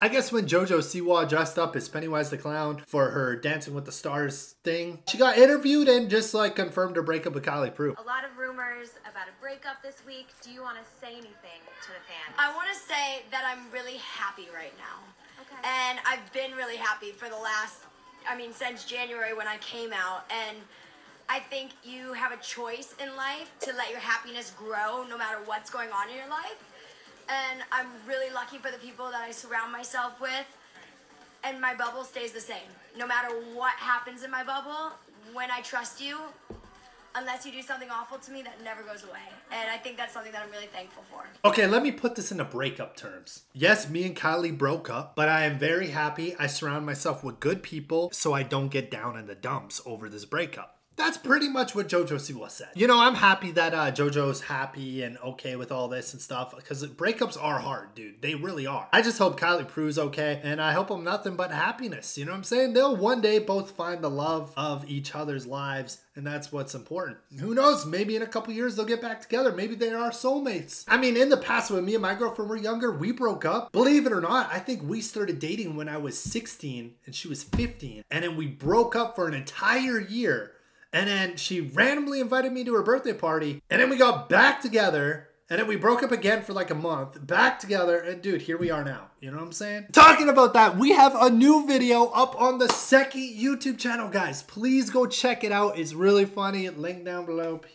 I guess when JoJo Siwa dressed up as Pennywise the Clown for her Dancing with the Stars thing, she got interviewed and just like confirmed her breakup with Kylie Prew. A lot of rumors about a breakup this week. Do you want to say anything to the fans? I want to say that I'm really happy right now. Okay. And I've been really happy for the last, I mean, since January when I came out. And I think you have a choice in life to let your happiness grow no matter what's going on in your life. And I'm really lucky for the people that I surround myself with. And my bubble stays the same. No matter what happens in my bubble, when I trust you, unless you do something awful to me, that never goes away. And I think that's something that I'm really thankful for. Okay, let me put this into breakup terms. Yes, me and Kylie broke up, but I am very happy I surround myself with good people so I don't get down in the dumps over this breakup. That's pretty much what JoJo Siwa said. You know, I'm happy that uh, JoJo's happy and okay with all this and stuff because breakups are hard, dude. They really are. I just hope Kylie Prew's okay and I hope them nothing but happiness. You know what I'm saying? They'll one day both find the love of each other's lives and that's what's important. Who knows? Maybe in a couple years they'll get back together. Maybe they are soulmates. I mean, in the past when me and my girlfriend were younger, we broke up. Believe it or not, I think we started dating when I was 16 and she was 15. And then we broke up for an entire year and then she randomly invited me to her birthday party. And then we got back together. And then we broke up again for like a month, back together, and dude, here we are now. You know what I'm saying? Talking about that, we have a new video up on the Seki YouTube channel, guys. Please go check it out. It's really funny. Link down below. Peace.